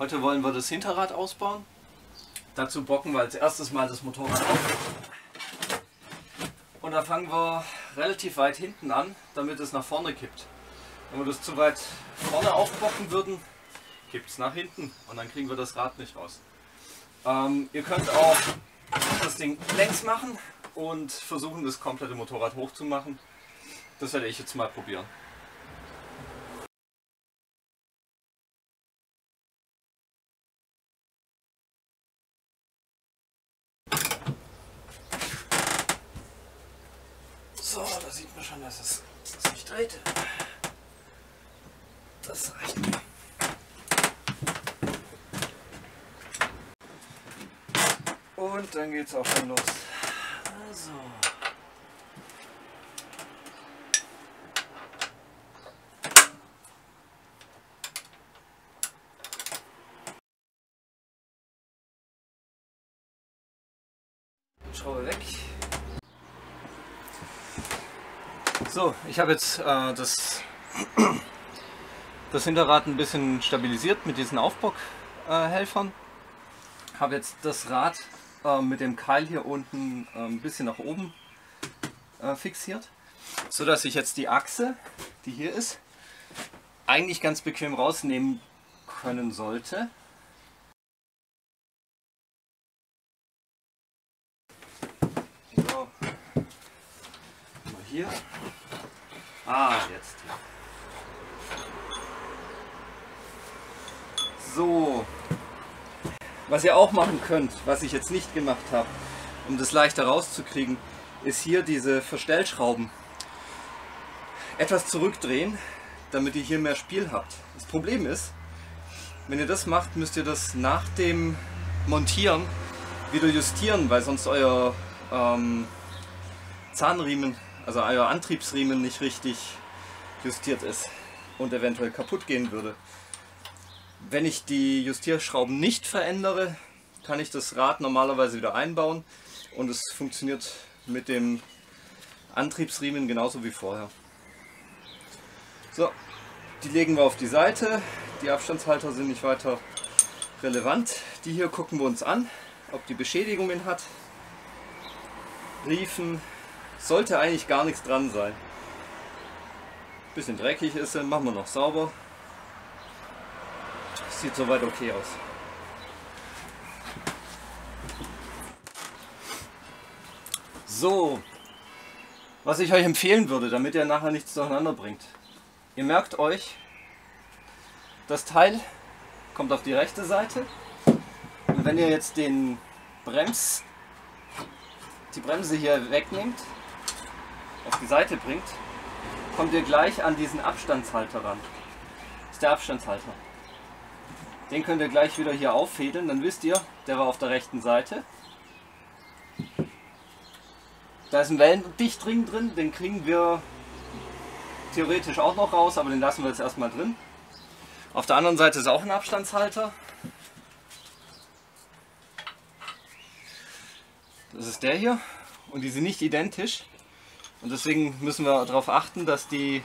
Heute wollen wir das Hinterrad ausbauen. Dazu bocken wir als erstes mal das Motorrad auf. Und da fangen wir relativ weit hinten an, damit es nach vorne kippt. Wenn wir das zu weit vorne aufbocken würden, kippt es nach hinten und dann kriegen wir das Rad nicht raus. Ähm, ihr könnt auch das Ding längs machen und versuchen das komplette Motorrad hochzumachen. Das werde ich jetzt mal probieren. So, da sieht man schon, dass es sich dreht. Das reicht mir. Und dann geht's auch schon los. Also. Schraube weg. So, ich habe jetzt äh, das, das Hinterrad ein bisschen stabilisiert mit diesen Aufbockhelfern. Äh, habe jetzt das Rad äh, mit dem Keil hier unten äh, ein bisschen nach oben äh, fixiert, so dass ich jetzt die Achse, die hier ist, eigentlich ganz bequem rausnehmen können sollte. So. Mal hier. Ah, jetzt. So. Was ihr auch machen könnt, was ich jetzt nicht gemacht habe, um das leichter rauszukriegen, ist hier diese Verstellschrauben etwas zurückdrehen, damit ihr hier mehr Spiel habt. Das Problem ist, wenn ihr das macht, müsst ihr das nach dem Montieren wieder justieren, weil sonst euer ähm, Zahnriemen, also euer Antriebsriemen nicht richtig justiert ist und eventuell kaputt gehen würde. Wenn ich die Justierschrauben nicht verändere, kann ich das Rad normalerweise wieder einbauen und es funktioniert mit dem Antriebsriemen genauso wie vorher. So, die legen wir auf die Seite. Die Abstandshalter sind nicht weiter relevant. Die hier gucken wir uns an, ob die Beschädigungen hat. Riefen, sollte eigentlich gar nichts dran sein. Bisschen dreckig ist sie, machen wir noch sauber. Sieht soweit okay aus. So, was ich euch empfehlen würde, damit ihr nachher nichts durcheinander bringt. Ihr merkt euch, das Teil kommt auf die rechte Seite und wenn ihr jetzt den Brems, die Bremse hier wegnehmt, auf die Seite bringt, kommt ihr gleich an diesen Abstandshalter ran. Das ist der Abstandshalter. Den könnt ihr gleich wieder hier auffädeln, dann wisst ihr, der war auf der rechten Seite. Da ist ein Wellendichtring drin, den kriegen wir theoretisch auch noch raus, aber den lassen wir jetzt erstmal drin. Auf der anderen Seite ist auch ein Abstandshalter. Das ist der hier und die sind nicht identisch. Und deswegen müssen wir darauf achten, dass die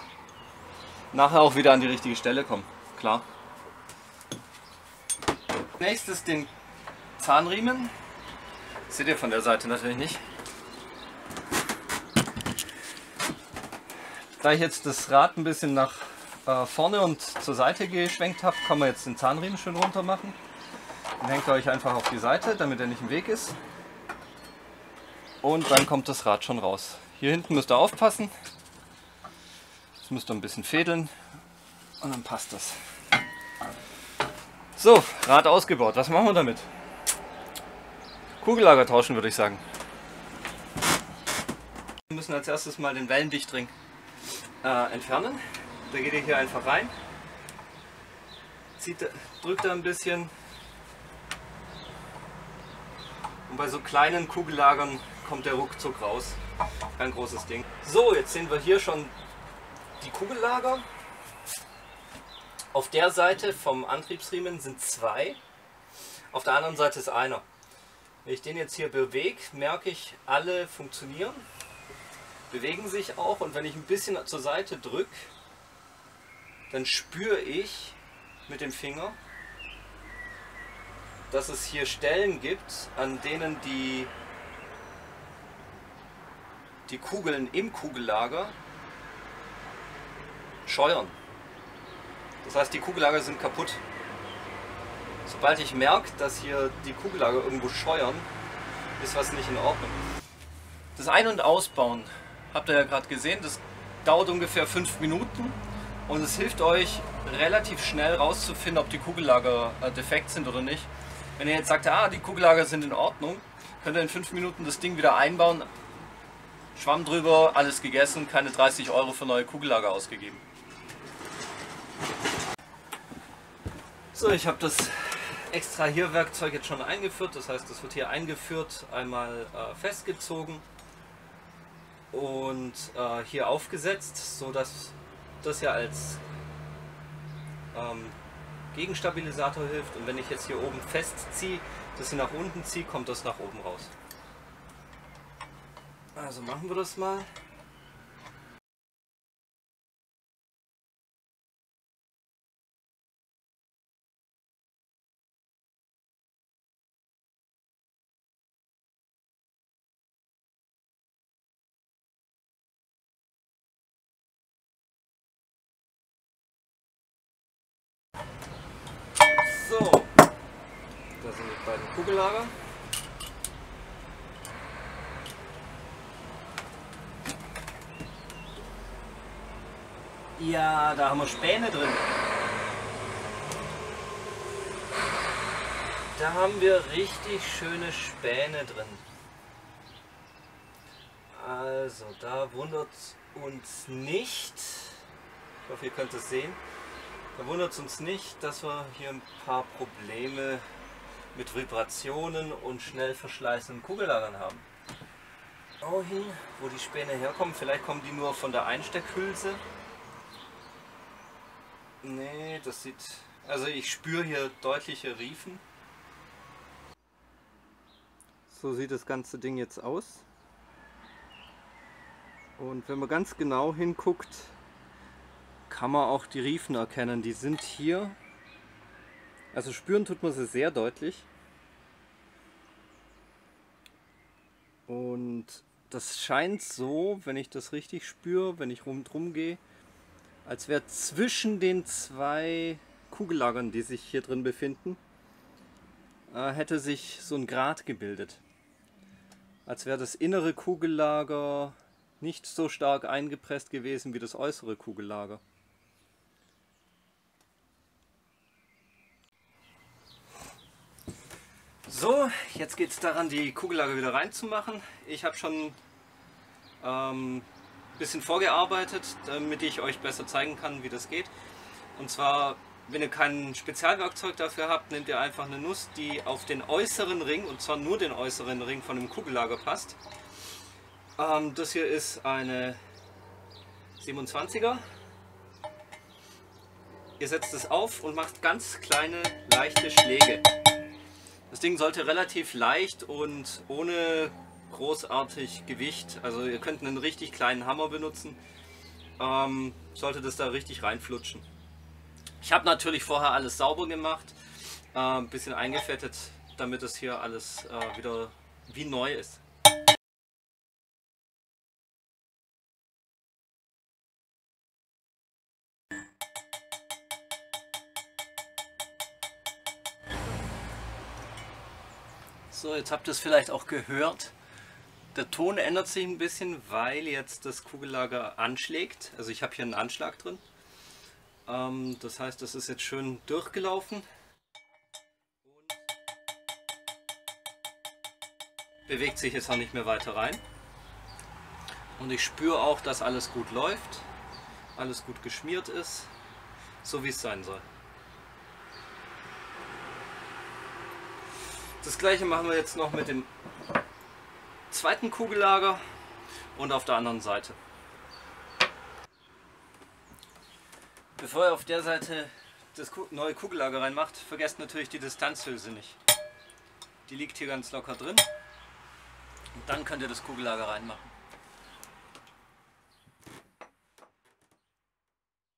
nachher auch wieder an die richtige Stelle kommen. Klar. Nächstes den Zahnriemen. Das seht ihr von der Seite natürlich nicht. Da ich jetzt das Rad ein bisschen nach äh, vorne und zur Seite geschwenkt habe, kann man jetzt den Zahnriemen schön runter machen. Den hängt ihr euch einfach auf die Seite, damit er nicht im Weg ist. Und dann kommt das Rad schon raus. Hier hinten müsst ihr aufpassen. Das müsst ihr ein bisschen fädeln und dann passt das. So, Rad ausgebaut. Was machen wir damit? Kugellager tauschen würde ich sagen. Wir müssen als erstes mal den Wellendichtring äh, entfernen. Da geht ihr hier einfach rein, zieht, drückt da ein bisschen und bei so kleinen Kugellagern kommt der ruckzuck raus. Kein großes Ding. So, jetzt sehen wir hier schon die Kugellager. Auf der Seite vom Antriebsriemen sind zwei, auf der anderen Seite ist einer. Wenn ich den jetzt hier bewege, merke ich, alle funktionieren bewegen sich auch und wenn ich ein bisschen zur Seite drücke, dann spüre ich mit dem Finger, dass es hier Stellen gibt, an denen die, die Kugeln im Kugellager scheuern. Das heißt, die Kugellager sind kaputt. Sobald ich merke, dass hier die Kugellager irgendwo scheuern, ist was nicht in Ordnung. Das Ein- und Ausbauen habt ihr ja gerade gesehen, das dauert ungefähr fünf Minuten und es hilft euch relativ schnell rauszufinden, ob die Kugellager äh, defekt sind oder nicht. Wenn ihr jetzt sagt, ah, die Kugellager sind in Ordnung, könnt ihr in fünf Minuten das Ding wieder einbauen, Schwamm drüber, alles gegessen, keine 30 Euro für neue Kugellager ausgegeben. So, ich habe das extra hier Werkzeug jetzt schon eingeführt, das heißt, das wird hier eingeführt, einmal äh, festgezogen und äh, hier aufgesetzt, so dass das ja als ähm, Gegenstabilisator hilft und wenn ich jetzt hier oben festziehe, das hier nach unten ziehe, kommt das nach oben raus. Also machen wir das mal. So, da sind die beiden Kugellager. Ja, da haben wir Späne drin. Da haben wir richtig schöne Späne drin. Also, da wundert uns nicht. Ich hoffe, ihr könnt es sehen. Da wundert es uns nicht, dass wir hier ein paar Probleme mit Vibrationen und schnell verschleißenden Kugellagern haben. Oh hin, wo die Späne herkommen. Vielleicht kommen die nur von der Einsteckhülse. Nee, das sieht... Also ich spüre hier deutliche Riefen. So sieht das ganze Ding jetzt aus. Und wenn man ganz genau hinguckt, kann man auch die Riefen erkennen. Die sind hier. Also spüren tut man sie sehr deutlich. Und das scheint so, wenn ich das richtig spüre, wenn ich rundherum gehe, als wäre zwischen den zwei Kugellagern, die sich hier drin befinden, äh, hätte sich so ein Grat gebildet. Als wäre das innere Kugellager nicht so stark eingepresst gewesen wie das äußere Kugellager. So, jetzt geht es daran, die Kugellager wieder reinzumachen. Ich habe schon ähm, bisschen vorgearbeitet, damit ich euch besser zeigen kann, wie das geht. Und zwar, wenn ihr kein Spezialwerkzeug dafür habt, nehmt ihr einfach eine Nuss, die auf den äußeren Ring, und zwar nur den äußeren Ring von dem Kugellager passt. Ähm, das hier ist eine 27er. Ihr setzt es auf und macht ganz kleine, leichte Schläge. Das Ding sollte relativ leicht und ohne großartig Gewicht, also ihr könnt einen richtig kleinen Hammer benutzen, ähm, sollte das da richtig reinflutschen. Ich habe natürlich vorher alles sauber gemacht, äh, ein bisschen eingefettet, damit das hier alles äh, wieder wie neu ist. So, jetzt habt ihr es vielleicht auch gehört. Der Ton ändert sich ein bisschen, weil jetzt das Kugellager anschlägt. Also ich habe hier einen Anschlag drin. Ähm, das heißt, das ist jetzt schön durchgelaufen. Und bewegt sich jetzt auch nicht mehr weiter rein. Und ich spüre auch, dass alles gut läuft, alles gut geschmiert ist, so wie es sein soll. Das gleiche machen wir jetzt noch mit dem zweiten Kugellager und auf der anderen Seite. Bevor ihr auf der Seite das neue Kugellager reinmacht, vergesst natürlich die Distanzhülse nicht. Die liegt hier ganz locker drin. Und dann könnt ihr das Kugellager reinmachen.